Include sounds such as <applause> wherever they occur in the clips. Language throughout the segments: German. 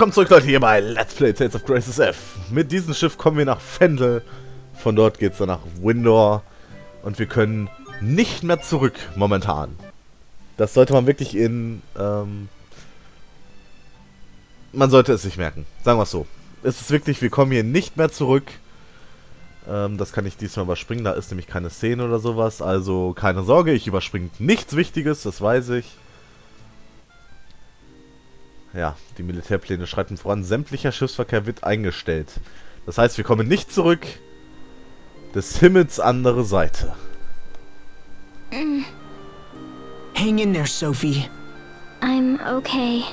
Willkommen zurück, Leute, hier bei Let's Play Tales of Graces F. Mit diesem Schiff kommen wir nach Fendel. Von dort geht es dann nach Windor. Und wir können nicht mehr zurück, momentan. Das sollte man wirklich in... Ähm, man sollte es sich merken. Sagen wir es so. Es ist wirklich, wir kommen hier nicht mehr zurück. Ähm, das kann ich diesmal überspringen. Da ist nämlich keine Szene oder sowas. Also keine Sorge, ich überspringe nichts Wichtiges, das weiß ich. Ja, die Militärpläne schreiten voran. Sämtlicher Schiffsverkehr wird eingestellt. Das heißt, wir kommen nicht zurück. Des Himmels andere Seite. Hang in there, Sophie. I'm okay.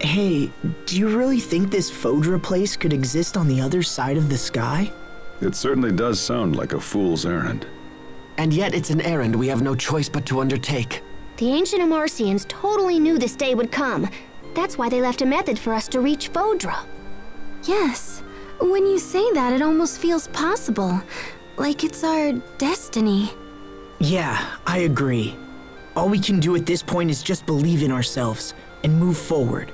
Hey, do you really think this Fodra place could exist on the other side of the sky? It certainly does sound like a fool's errand. And yet it's an errand we have no choice but to undertake. The ancient Amarcians totally knew this day would come. That's why they left a method for us to reach Fodra. Yes. When you say that, it almost feels possible. Like it's our destiny. Yeah, I agree. All we can do at this point is just believe in ourselves and move forward.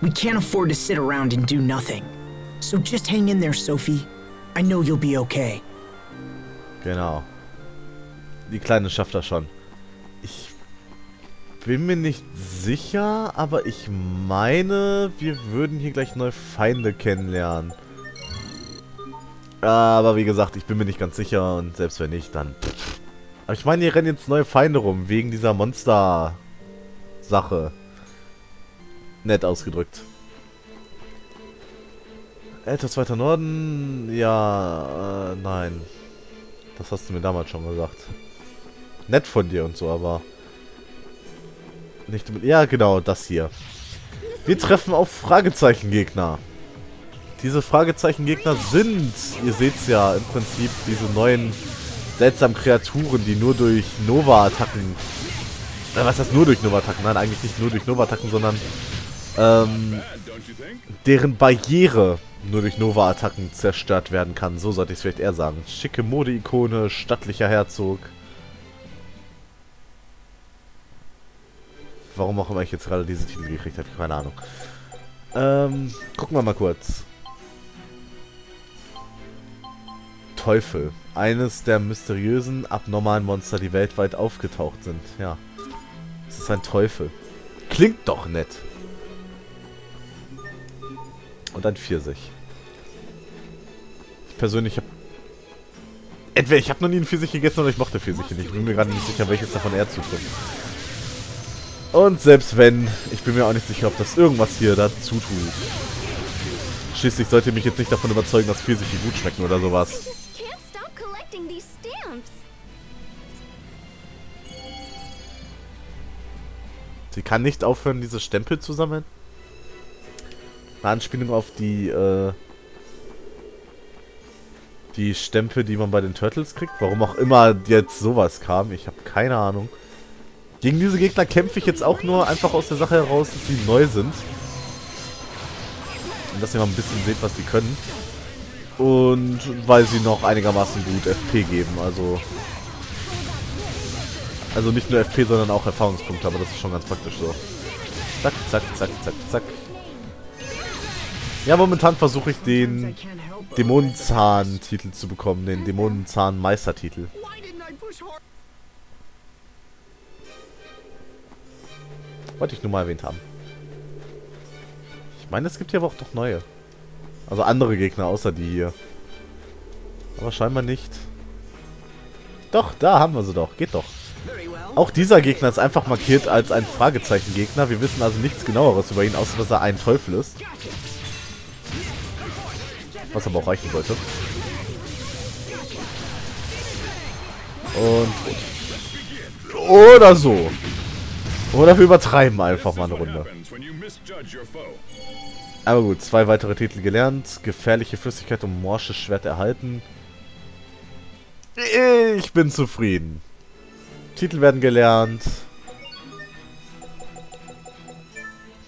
We can't afford to sit around and do nothing. So just hang in there, Sophie. I know you'll be okay. Genau. Die Kleine schafft das schon. Ich bin mir nicht sicher, aber ich meine, wir würden hier gleich neue Feinde kennenlernen. Aber wie gesagt, ich bin mir nicht ganz sicher und selbst wenn nicht, dann... Aber ich meine, hier rennen jetzt neue Feinde rum, wegen dieser Monster-Sache. Nett ausgedrückt. Etwas weiter Norden? Ja, äh, nein. Das hast du mir damals schon gesagt. Nett von dir und so, aber... Nicht mit... Ja, genau, das hier. Wir treffen auf Fragezeichen-Gegner. Diese Fragezeichen-Gegner sind, ihr seht's ja, im Prinzip diese neuen seltsamen Kreaturen, die nur durch Nova-Attacken... Äh, was heißt nur durch Nova-Attacken? Nein, eigentlich nicht nur durch Nova-Attacken, sondern... Ähm, deren Barriere nur durch Nova-Attacken zerstört werden kann. So sollte ich es vielleicht eher sagen. Schicke Mode-Ikone, stattlicher Herzog. Warum auch immer ich jetzt gerade diese Titel gekriegt habe, keine Ahnung. Ähm, gucken wir mal kurz. Teufel. Eines der mysteriösen, abnormalen Monster, die weltweit aufgetaucht sind. Ja. Es ist ein Teufel. Klingt doch nett. Und ein Pfirsich. Ich persönlich habe... Entweder ich habe noch nie einen Pfirsich gegessen oder ich mochte Pfirsiche nicht. Ich bin mir gerade nicht sicher, welches davon eher zutrifft. Und selbst wenn, ich bin mir auch nicht sicher, ob das irgendwas hier dazu tut. Schließlich sollte mich jetzt nicht davon überzeugen, dass Pfirsiche gut schmecken oder sowas. Sie kann nicht aufhören, diese Stempel zu sammeln? Eine Anspielung auf die, äh, die Stempel, die man bei den Turtles kriegt. Warum auch immer jetzt sowas kam. Ich habe keine Ahnung. Gegen diese Gegner kämpfe ich jetzt auch nur einfach aus der Sache heraus, dass sie neu sind. Und dass ihr mal ein bisschen seht, was sie können. Und weil sie noch einigermaßen gut FP geben, also... Also nicht nur FP, sondern auch Erfahrungspunkte, aber das ist schon ganz praktisch so. Zack, zack, zack, zack, zack. Ja, momentan versuche ich den Dämonenzahn-Titel zu bekommen, den Dämonenzahn-Meistertitel. Wollte ich nur mal erwähnt haben. Ich meine, es gibt hier aber auch doch neue. Also andere Gegner, außer die hier. Aber scheinbar nicht. Doch, da haben wir sie doch. Geht doch. Auch dieser Gegner ist einfach markiert als ein Fragezeichen-Gegner. Wir wissen also nichts genaueres über ihn, außer dass er ein Teufel ist. Was aber auch reichen sollte. Und... Oder so. Oder wir übertreiben einfach mal eine Runde. Aber gut, zwei weitere Titel gelernt. Gefährliche Flüssigkeit und morsches Schwert erhalten. Ich bin zufrieden. Titel werden gelernt.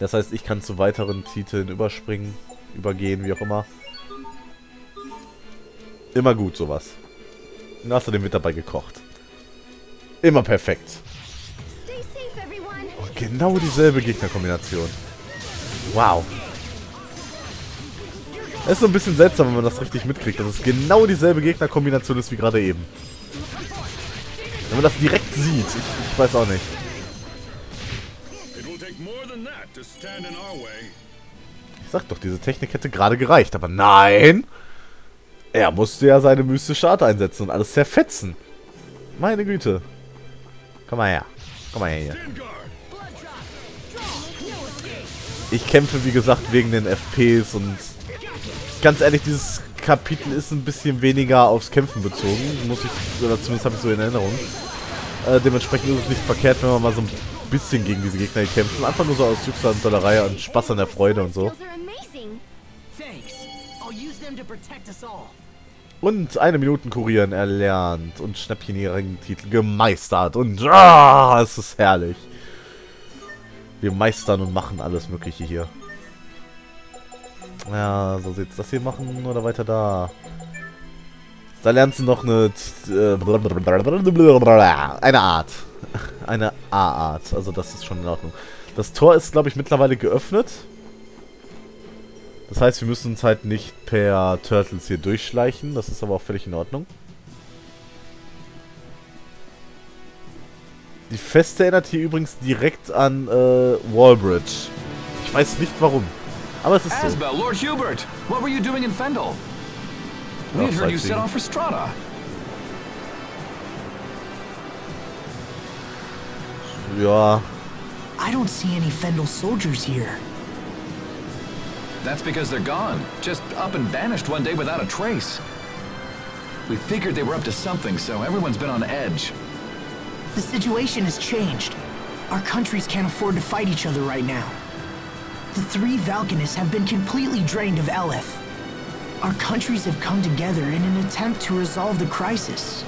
Das heißt, ich kann zu weiteren Titeln überspringen, übergehen, wie auch immer. Immer gut sowas. Und außerdem wird dabei gekocht. Immer perfekt. Genau dieselbe Gegnerkombination. Wow. Es ist so ein bisschen seltsam, wenn man das richtig mitkriegt, dass es genau dieselbe Gegnerkombination ist wie gerade eben. Wenn man das direkt sieht, ich, ich weiß auch nicht. Ich sag doch, diese Technik hätte gerade gereicht, aber nein! Er musste ja seine mystische Art einsetzen und alles zerfetzen. Meine Güte. Komm mal her. Komm mal her hier. Ich kämpfe, wie gesagt, wegen den FPs und ganz ehrlich, dieses Kapitel ist ein bisschen weniger aufs Kämpfen bezogen. Muss ich, oder zumindest habe ich so in Erinnerung. Äh, dementsprechend ist es nicht verkehrt, wenn man mal so ein bisschen gegen diese Gegner kämpft. Einfach nur so aus Jux und Dollerei und Spaß an der Freude und so. Und eine Minuten kurieren erlernt und schnäppchenjährigen Titel gemeistert. Und ah, es ist herrlich. Wir meistern und machen alles Mögliche hier. Ja, so sieht's das hier machen oder weiter da. Da lernst du noch eine eine Art. Eine A-Art. Also das ist schon in Ordnung. Das Tor ist, glaube ich, mittlerweile geöffnet. Das heißt, wir müssen uns halt nicht per Turtles hier durchschleichen. Das ist aber auch völlig in Ordnung. Die Feste erinnert hier übrigens direkt an äh, Wallbridge. Ich weiß nicht warum. Aber es ist so. Asbel, Lord Hubert, what were you doing in Fendel? We had heard you set off for Strata. Ja. I don't see any Fendel soldiers here. That's because they're gone. Just up and vanished one day without a trace. We figured they were up to something, so everyone's been on edge. The situation has changed. Our countries can't afford to fight each other right now. The three Valkanists have been completely drained of Eleth. Our countries have come together in an attempt to resolve the crisis.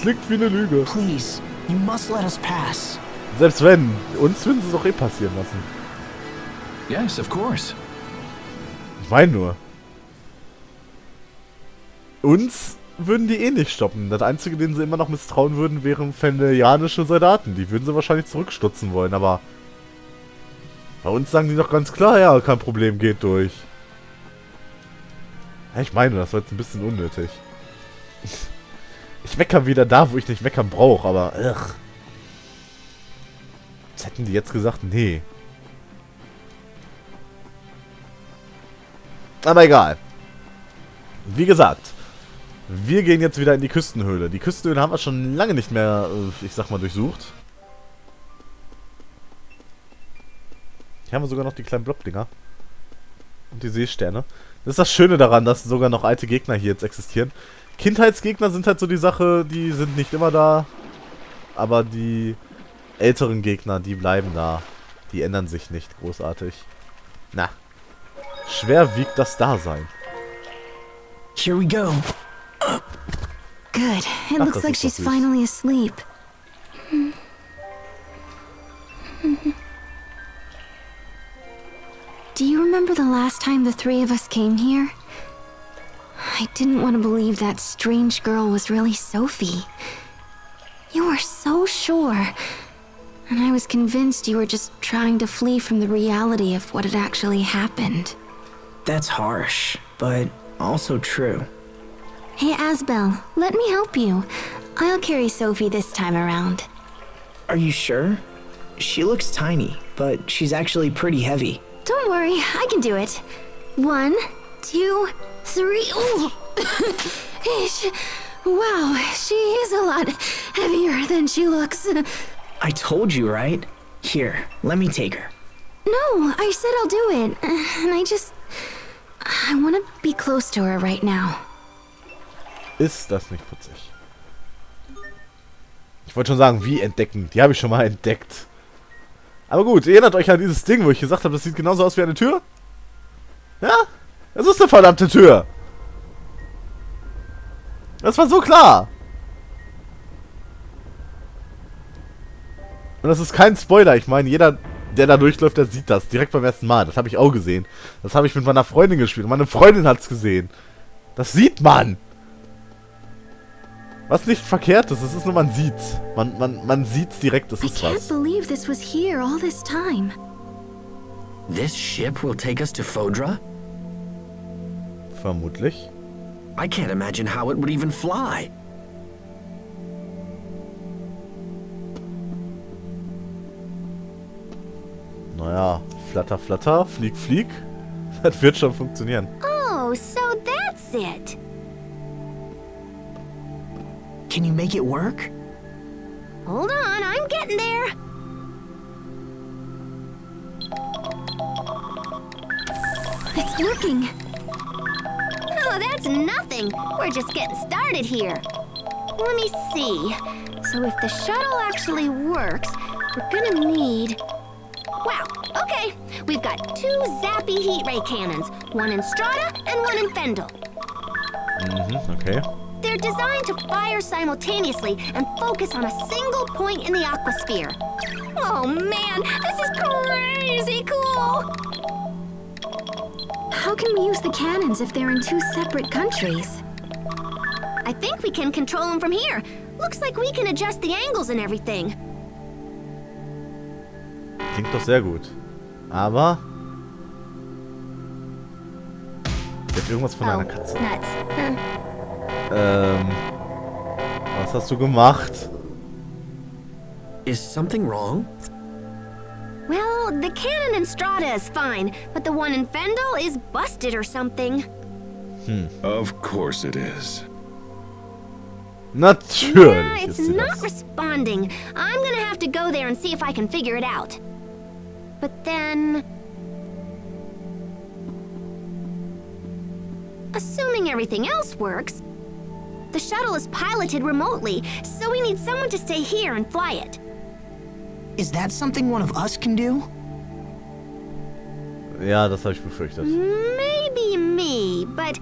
Klingt wie eine Lüge. Please, you must let us pass. Selbst wenn, uns würden sie es auch eh passieren lassen. Yes, of course. Ich meine nur. Uns würden die eh nicht stoppen. Das Einzige, den sie immer noch misstrauen würden, wären fendelianische Soldaten. Die würden sie wahrscheinlich zurückstutzen wollen, aber... Bei uns sagen die doch ganz klar, ja, kein Problem, geht durch. Ja, ich meine, das war jetzt ein bisschen unnötig. Ich meckere wieder da, wo ich nicht meckern brauche, aber... Ugh. Was hätten die jetzt gesagt? Nee. Aber egal. Wie gesagt, wir gehen jetzt wieder in die Küstenhöhle. Die Küstenhöhle haben wir schon lange nicht mehr, äh, ich sag mal, durchsucht. Hier haben wir sogar noch die kleinen Blockdinger. Und die Seesterne. Das ist das Schöne daran, dass sogar noch alte Gegner hier jetzt existieren. Kindheitsgegner sind halt so die Sache, die sind nicht immer da. Aber die älteren Gegner, die bleiben da. Die ändern sich nicht großartig. Na. Schwer wiegt das Dasein. Here we go. Good. It looks like she's finally asleep. Do you remember the last time the three of us came here? I didn't want to believe that strange girl was really Sophie. You were so sure. And I was convinced you were just trying to flee from the reality of what had actually happened. That's harsh, but also true. Hey, Asbel, let me help you. I'll carry Sophie this time around. Are you sure? She looks tiny, but she's actually pretty heavy. Don't worry, I can do it. One, two, three. <laughs> Wow, she is a lot heavier than she looks. I told you, right? Here, let me take her. No, I said I'll do it. And I just. I want to be close to her right now. Ist das nicht putzig? Ich wollte schon sagen, wie entdecken. Die habe ich schon mal entdeckt. Aber gut, erinnert euch an dieses Ding, wo ich gesagt habe, das sieht genauso aus wie eine Tür? Ja? Es ist eine verdammte Tür. Das war so klar. Und das ist kein Spoiler. Ich meine, jeder, der da durchläuft, der sieht das. Direkt beim ersten Mal. Das habe ich auch gesehen. Das habe ich mit meiner Freundin gespielt. Und meine Freundin hat es gesehen. Das sieht man. Was nicht verkehrt ist, es ist nur, man sieht's. Man, man, man sieht's direkt, das I ist can't was. believe this was here all this time. This ship will take us to Fodra? Vermutlich. I can't imagine how it would even fly. Naja, flatter, flatter, flieg, flieg. <laughs> Das wird schon funktionieren. Oh, so that's it. Can you make it work? Hold on, I'm getting there. It's working. Oh, that's nothing. We're just getting started here. Let me see. So if the shuttle actually works, we're gonna need... Wow, okay. We've got two zappy heat ray cannons. One in Strata and one in Fendel. Mm-hmm, okay. They're designed to fire simultaneously and focus on a single point in the aquasphere. Oh man, this is crazy cool! How can we use the cannons if they're in two separate countries? I think we can control them from here. Looks like we can adjust the angles and everything. Klingt doch sehr gut. Aber... Jetzt irgendwas von oh, einer Katze. nuts. Huh. Ähm... Was hast du gemacht? Is something wrong? Well, the cannon in Strata is fine, but the one in Fendel is busted or something. Hmm. Of course it is. Natürlich Yeah, it's ist not das. responding. I'm gonna have to go there and see if I can figure it out. But then... Assuming everything else works, the shuttle is piloted remotely, so we need someone to stay here and fly it. Is that something one of us can do? Yeah, Ja, das habe ich befürchtet. Maybe me, but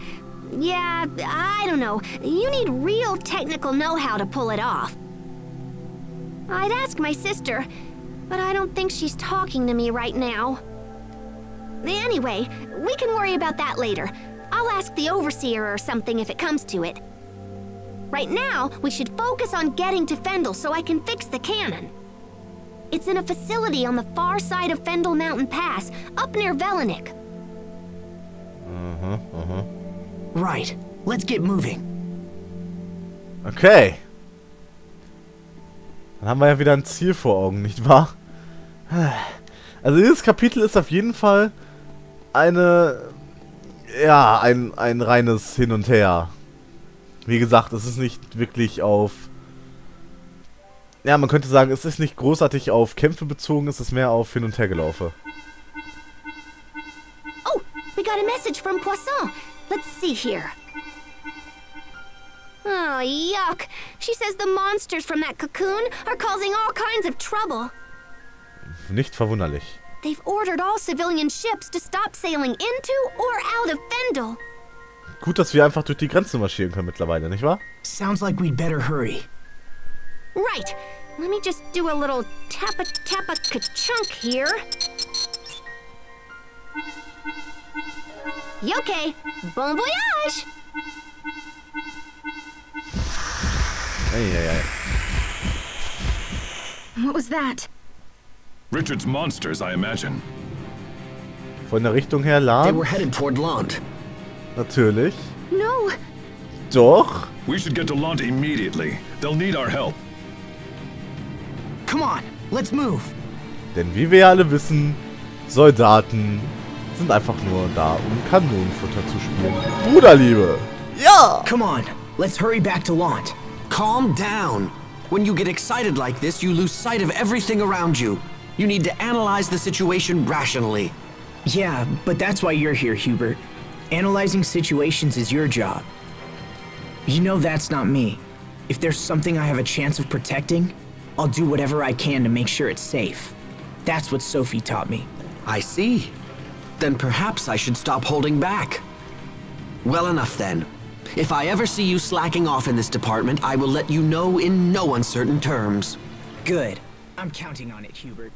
yeah, I don't know. You need real technical know-how to pull it off. I'd ask my sister, but I don't think she's talking to me right now. Anyway, we can worry about that later. I'll ask the overseer or something if it comes to it. Right now, we should focus on getting to Fendel so I can fix the cannon. It's in a facility on the far side of Fendel Mountain Pass, up near Velenik. Mhm, mhm. Right. Let's get moving. Okay. Dann haben wir ja wieder ein Ziel vor Augen, nicht wahr? <sighs> Also dieses Kapitel ist auf jeden Fall eine... Ja, ein, ein reines Hin und Her. Wie gesagt, es ist nicht wirklich auf... Ja, man könnte sagen, es ist nicht großartig auf Kämpfe bezogen, es ist mehr auf Hin und Her gelaufen. Oh, we got a message from Poisson. Let's see here. Oh, yuck. She says the monsters from that cocoon are causing all kinds of trouble. Nicht verwunderlich. They've ordered all civilian ships to stop sailing into or out of Fendel. Gut, dass wir einfach durch die Grenze marschieren können mittlerweile, nicht wahr? Sounds like we'd better hurry. Right. Let me just do a little tappa tappa ka-chunk here. Okay. Bon voyage! Eieiei. What was that? Richard's monsters, I imagine. Von der Richtung her They lahm. were headed toward Lant. Natürlich. No! Doch. We should get to Lant immediately. They'll need our help. Come on, let's move. Denn wie wir ja alle wissen, Soldaten sind einfach nur da, um Kanonenfutter zu spielen. Bruderliebe. Ja. Come on, let's hurry back to Lant. Calm down. When you get excited like this, you lose sight of everything around you. You need to analyze the situation rationally. Yeah, but that's why you're here, Hubert. Analyzing situations is your job. You know that's not me. If there's something I have a chance of protecting, I'll do whatever I can to make sure it's safe. That's what Sophie taught me. I see. Then perhaps I should stop holding back. Well enough then. If I ever see you slacking off in this department, I will let you know in no uncertain terms. Good. I'm counting on it, Hubert.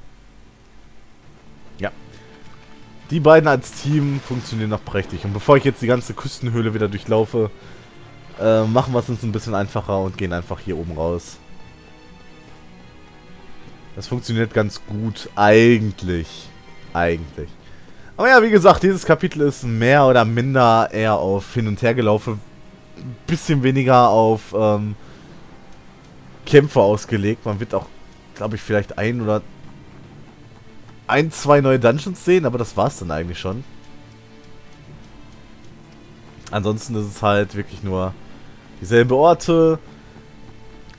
Die beiden als Team funktionieren noch prächtig. Und bevor ich jetzt die ganze Küstenhöhle wieder durchlaufe, äh, machen wir es uns ein bisschen einfacher und gehen einfach hier oben raus. Das funktioniert ganz gut. Eigentlich. Eigentlich. Aber ja, wie gesagt, dieses Kapitel ist mehr oder minder eher auf Hin- und Hergelaufe. Bisschen weniger auf ähm, Kämpfe ausgelegt. Man wird auch, glaube ich, vielleicht ein oder ein, zwei neue Dungeons sehen, aber das war's dann eigentlich schon. Ansonsten ist es halt wirklich nur dieselbe Orte,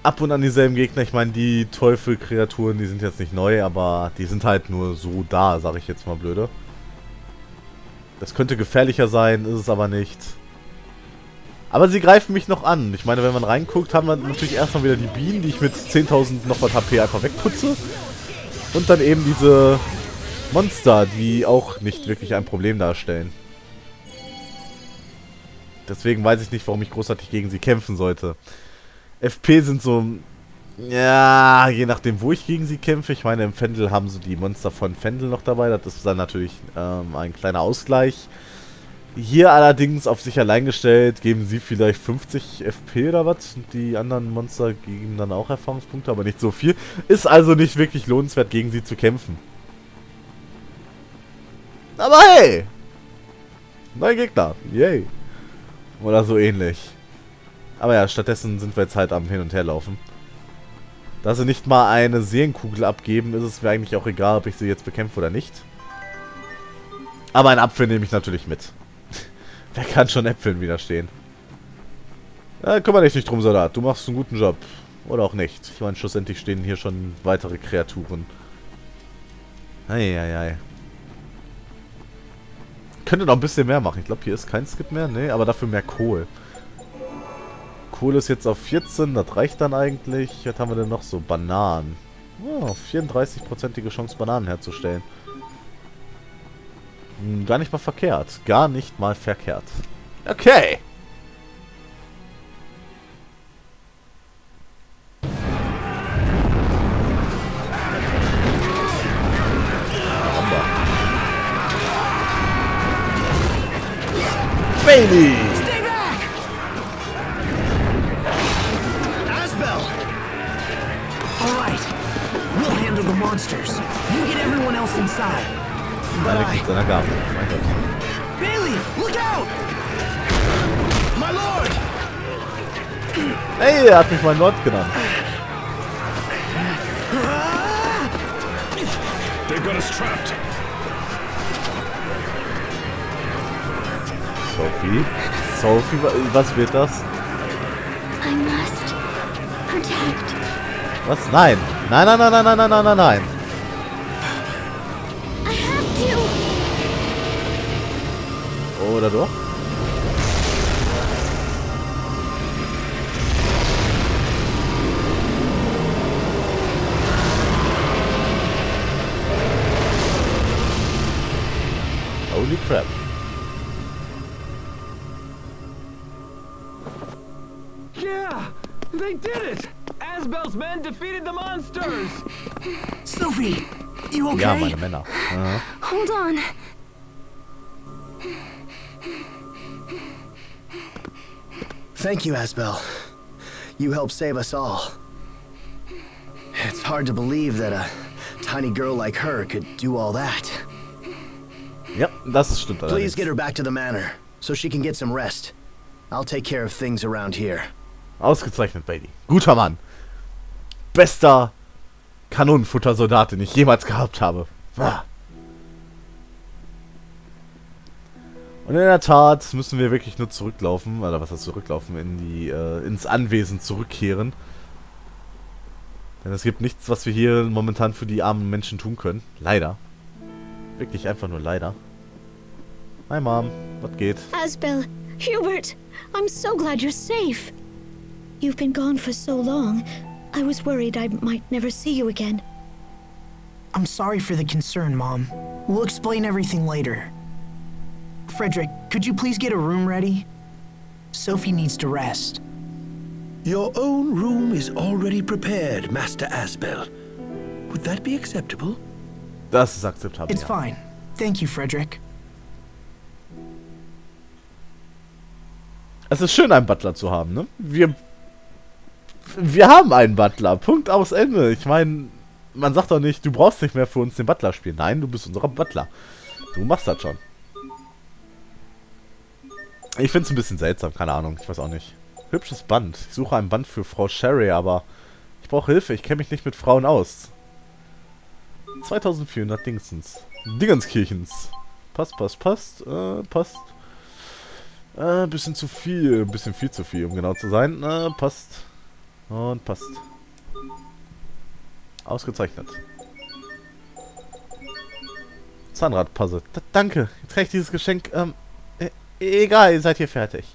ab und an dieselben Gegner. Ich meine, die Teufel-Kreaturen, die sind jetzt nicht neu, aber die sind halt nur so da, sag ich jetzt mal blöde. Das könnte gefährlicher sein, ist es aber nicht. Aber sie greifen mich noch an. Ich meine, wenn man reinguckt, haben wir natürlich erstmal wieder die Bienen, die ich mit 10.000 noch was HP einfach wegputze. Und dann eben diese Monster, die auch nicht wirklich ein Problem darstellen. Deswegen weiß ich nicht, warum ich großartig gegen sie kämpfen sollte. FP sind so... Ja, je nachdem, wo ich gegen sie kämpfe. Ich meine, im Fendel haben sie die Monster von Fendel noch dabei. Das ist dann natürlich ähm, ein kleiner Ausgleich. Hier allerdings auf sich allein gestellt, geben sie vielleicht 50 FP oder was. Und die anderen Monster geben dann auch Erfahrungspunkte, aber nicht so viel. Ist also nicht wirklich lohnenswert, gegen sie zu kämpfen. Aber hey! Neue Gegner. Yay. Oder so ähnlich. Aber ja, stattdessen sind wir jetzt halt am Hin- und Herlaufen. Da sie nicht mal eine Seelenkugel abgeben, ist es mir eigentlich auch egal, ob ich sie jetzt bekämpfe oder nicht. Aber ein Apfel nehme ich natürlich mit. <laughs> Wer kann schon Äpfeln widerstehen? Ja, kümmere dich nicht drum, Soldat. Du machst einen guten Job. Oder auch nicht. Ich meine, schlussendlich stehen hier schon weitere Kreaturen. Eieiei. Könnte noch ein bisschen mehr machen. Ich glaube, hier ist kein Skip mehr. Nee, aber dafür mehr Kohl. Kohle ist jetzt auf 14, das reicht dann eigentlich. Was haben wir denn noch so? Bananen. Oh, 34%ige Chance, Bananen herzustellen. Hm, gar nicht mal verkehrt. Gar nicht mal verkehrt. Okay. Stay back! Asbel! Alright. We'll handle the monsters. You get everyone else inside. But I... Gabel. Bailey, look out! My lord! Hey, er hat mich mein Lord genannt. They've got us trapped. Sophie? Sophie, wa- was wird das? I must protect. Was? Nein. Nein, nein, nein, nein, nein, nein, nein, nein, nein. Oder doch? Holy crap. They did it! Asbel's men defeated the monsters! <sighs> Sophie, you okay? Ja, meine Männer. Aha. Hold on. Thank you, Asbel. You helped save us all. It's hard to believe that a tiny girl like her could do all that. Ja, das stimmt Please get her back to the manor, so she can get some rest. I'll take care of things around here. Ausgezeichnet, Baby. Guter Mann. Bester Kanonenfuttersoldat, den ich jemals gehabt habe. Und in der Tat müssen wir wirklich nur zurücklaufen, oder was heißt zurücklaufen, in die, äh, ins Anwesen zurückkehren. Denn es gibt nichts, was wir hier momentan für die armen Menschen tun können. Leider. Wirklich einfach nur leider. Hi Mom, was geht? Asbel, Hubert, I'm so glad you're safe. You've been gone for so long. I was worried I might never see you again. I'm sorry for the concern, Mom. We'll explain everything later. Frederick, could you please get a room ready? Sophie needs to rest. Your own room is already prepared, Master Asbel. Would that be acceptable? Das ist akzeptabel. It's fine. Thank you, Frederick. Es ist schön, einen Butler zu haben, ne? Wir. Wir haben einen Butler. Punkt aus Ende. Ich meine, man sagt doch nicht, du brauchst nicht mehr für uns den Butler spielen. Nein, du bist unser Butler. Du machst das schon. Ich finde es ein bisschen seltsam, keine Ahnung, ich weiß auch nicht. Hübsches Band. Ich suche ein Band für Frau Sherry, aber ich brauche Hilfe, ich kenne mich nicht mit Frauen aus. 2400 Dingsens. Dingenskirchens. Passt, passt, passt, äh, passt. Äh, bisschen zu viel, bisschen viel zu viel, um genau zu sein. Äh, passt. Und passt. Ausgezeichnet. Zahnradpuzzle. Danke. Jetzt kann ich dieses Geschenk, ähm, e egal, ihr seid hier fertig.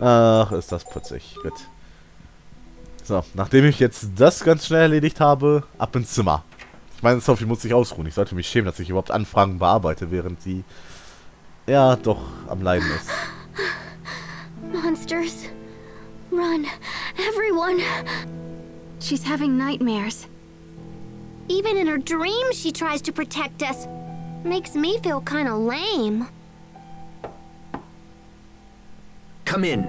Ach, ist das putzig. Gut. So, nachdem ich jetzt das ganz schnell erledigt habe, ab ins Zimmer. Ich meine, Sophie muss sich ausruhen. Ich sollte mich schämen, dass ich überhaupt Anfragen bearbeite, während sie ja doch am Leiden ist. Monsters. Run. Everyone. She's having nightmares. Even in her dreams, she tries to protect us. Makes me feel kind of lame. Come in.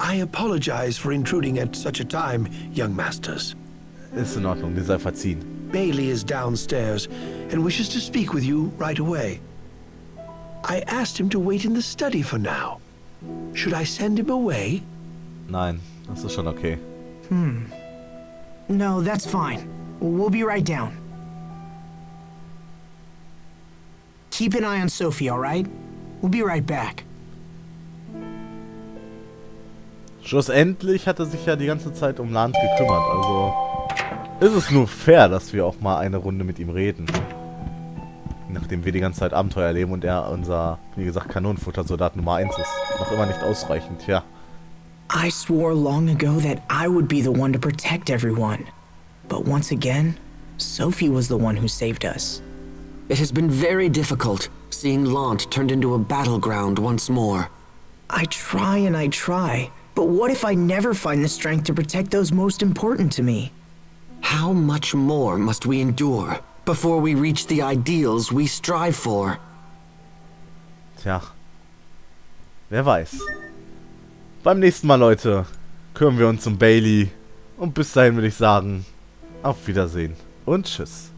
I apologize for intruding at such a time, young masters. Ist in Ordnung, dir sei verziehen. Bailey is downstairs and wishes to speak with you right away. I asked him to wait in the study for now. Should I send him away? Nein, das ist schon okay. Hmm. No, that's fine. We'll be right down. Keep an eye on Sophie, all right? We'll be right back. Schlussendlich hat er sich ja die ganze Zeit um Land gekümmert, also ist es nur fair, dass wir auch mal eine Runde mit ihm reden. Nachdem wir die ganze Zeit Abenteuer erleben und er unser, wie gesagt, Kanonenfuttersoldat Nummer 1 ist. Noch immer nicht ausreichend, ja. I swore long ago that I would be the one to protect everyone. But once again, Sophie was the one who saved us. It has been very difficult seeing Lant turned into a battleground once more. I try and I try, but what if I never find the strength to protect those most important to me? How much more must we endure before we reach the ideals we strive for? Tja. Wer weiß. Beim nächsten Mal, Leute, kümmern wir uns um Bailey. Und bis dahin würde ich sagen, auf Wiedersehen und tschüss.